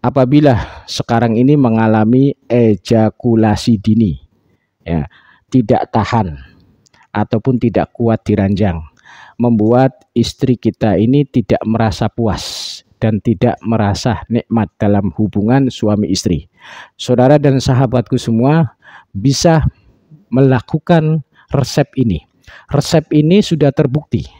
apabila sekarang ini mengalami ejakulasi dini, ya, tidak tahan ataupun tidak kuat diranjang, membuat istri kita ini tidak merasa puas dan tidak merasa nikmat dalam hubungan suami istri. Saudara dan sahabatku semua bisa melakukan resep ini. Resep ini sudah terbukti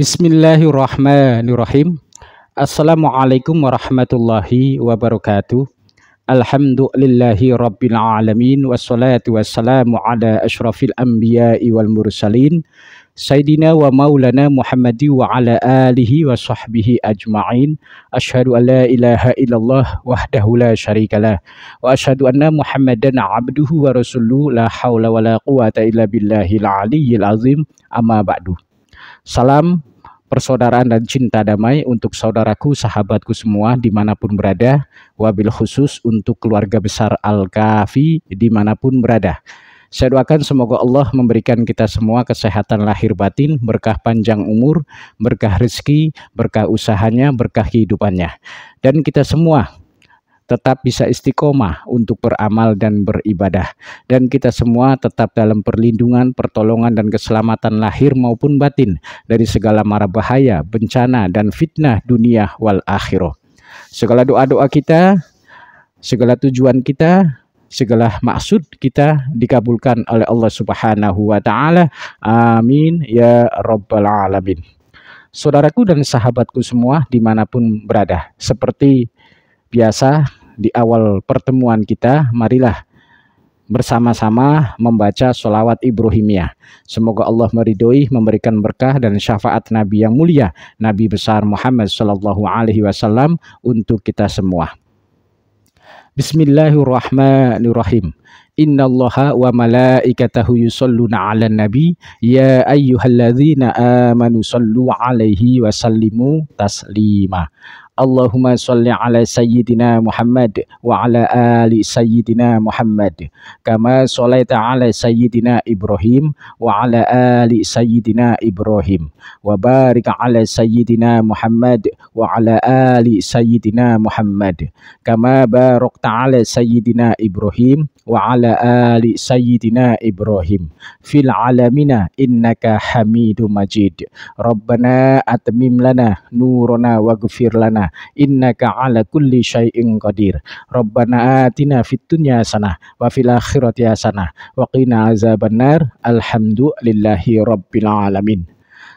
بسم الله الرحمن الرحيم السلام عليكم ورحمة الله وبركاته الحمد لله رب العالمين والصلاة والسلام على أشرف الأنبياء والمرسلين Sayyidina wa maulana Muhammadi wa ala alihi wa sahbihi ajma'in. Ashadu an la ilaha illallah wahdahu la syarikalah Wa ashadu anna Muhammadan abduhu wa rasuluhu. La hawla wa la quwata illa billahil aliyyil azim. Amma ba'du. Salam persaudaraan dan cinta damai untuk saudaraku, sahabatku semua di mana pun berada, wabil khusus untuk keluarga besar Al-Kafi di mana pun berada. Saya doakan semoga Allah memberikan kita semua kesehatan lahir batin, berkah panjang umur, berkah rezeki, berkah usahanya, berkah kehidupannya. Dan kita semua tetap bisa istiqomah untuk beramal dan beribadah. Dan kita semua tetap dalam perlindungan, pertolongan, dan keselamatan lahir maupun batin dari segala mara bahaya, bencana, dan fitnah dunia wal akhirah. Segala doa-doa kita, segala tujuan kita, segala maksud kita dikabulkan oleh Allah Subhanahu wa taala. Amin ya rabbal alamin. Saudaraku dan sahabatku semua di mana pun berada, seperti biasa di awal pertemuan kita, marilah bersama-sama membaca sholawat Ibrahimiyah. Semoga Allah meridhoi, memberikan berkah dan syafaat Nabi yang mulia, Nabi besar Muhammad Sallallahu Alaihi Wasallam untuk kita semua. Bismillahirrahmanirrahim. Inna allaha wa malaikatahu yusalluna ala nabi Ya ayyuhalladzina amanu sallu alaihi wa sallimu taslima اللهم صل على سيدنا محمد وعلى آل سيدنا محمد. كما صليت على سيدنا إبراهيم وعلى آل سيدنا إبراهيم. وبارك على سيدنا محمد وعلى آل سيدنا محمد. كما باركت على سيدنا إبراهيم wa ala ali sayyidina Ibrahim fil alamina innaka hamidum majid Rabbana atmim lana nurana waghfir lana innaka ala kulli syai'in qadir rabbana atina fid dunya hasanah wa fil akhirati hasanah wa qina azabannar alhamdulillahi rabbil alamin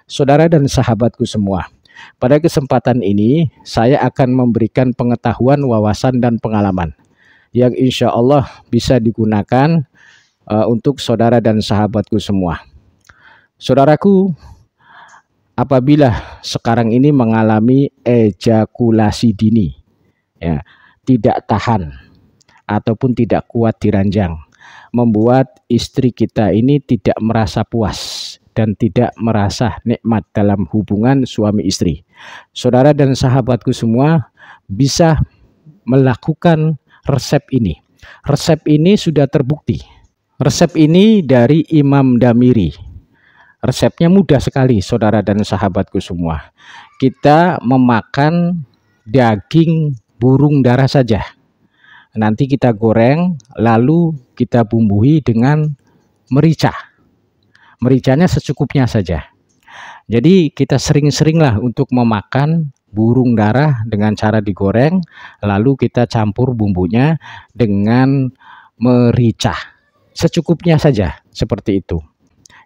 Saudara dan sahabatku semua pada kesempatan ini saya akan memberikan pengetahuan, wawasan dan pengalaman yang insya Allah bisa digunakan uh, untuk saudara dan sahabatku semua. Saudaraku, apabila sekarang ini mengalami ejakulasi dini ya tidak tahan ataupun tidak kuat diranjang membuat istri kita ini tidak merasa puas dan tidak merasa nikmat dalam hubungan suami istri. Saudara dan sahabatku semua bisa melakukan resep ini. Resep ini sudah terbukti. Resep ini dari Imam Damiri Resepnya mudah sekali saudara dan sahabatku semua. Kita memakan daging burung darah saja. Nanti kita goreng lalu kita bumbui dengan merica. Mericanya secukupnya saja. Jadi kita sering-seringlah untuk memakan burung darah dengan cara digoreng lalu kita campur bumbunya dengan merica. Secukupnya saja seperti itu.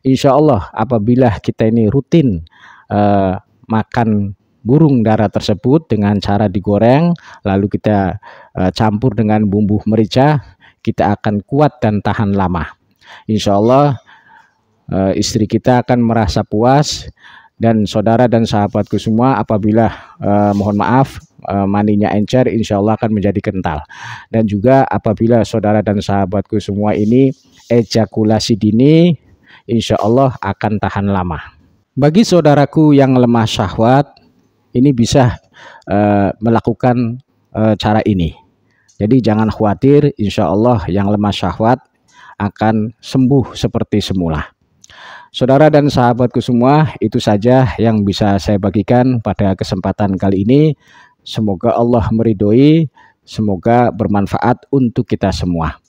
Insya Allah apabila kita ini rutin uh, makan burung dara tersebut dengan cara digoreng lalu kita uh, campur dengan bumbu merica kita akan kuat dan tahan lama Insya Allah uh, istri kita akan merasa puas dan saudara dan sahabatku semua apabila uh, mohon maaf uh, maninya encer insya Allah akan menjadi kental dan juga apabila saudara dan sahabatku semua ini ejakulasi dini insya Allah akan tahan lama bagi saudaraku yang lemah syahwat ini bisa uh, melakukan uh, cara ini. Jadi jangan khawatir, insya Allah yang lemah syahwat akan sembuh seperti semula. Saudara dan sahabatku semua, itu saja yang bisa saya bagikan pada kesempatan kali ini. Semoga Allah meridhoi, semoga bermanfaat untuk kita semua.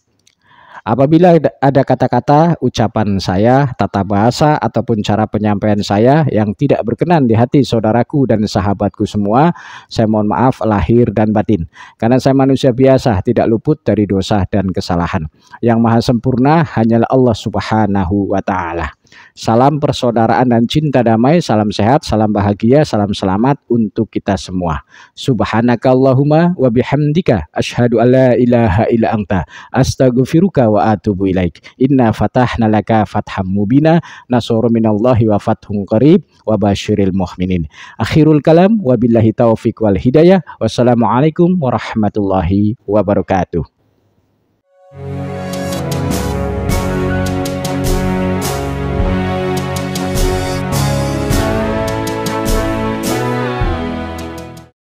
Apabila ada kata-kata, ucapan saya, tata bahasa, ataupun cara penyampaian saya yang tidak berkenan di hati saudaraku dan sahabatku semua, saya mohon maaf lahir dan batin. Karena saya manusia biasa, tidak luput dari dosa dan kesalahan. Yang maha sempurna hanyalah Allah subhanahu wa ta'ala. Salam persaudaraan dan cinta damai, salam sehat, salam bahagia, salam selamat untuk kita semua. Subhanakallahumma wa bihamdika asyhadu alla ilaha illa anta astaghfiruka wa atubu ilaik. Inna fatahna laka fatham mubina nasrun minallahi wa fathun qarib wa basyiril muhminin. Akhirul kalam wa billahi taufiq wal hidayah. Wassalamualaikum warahmatullahi wabarakatuh.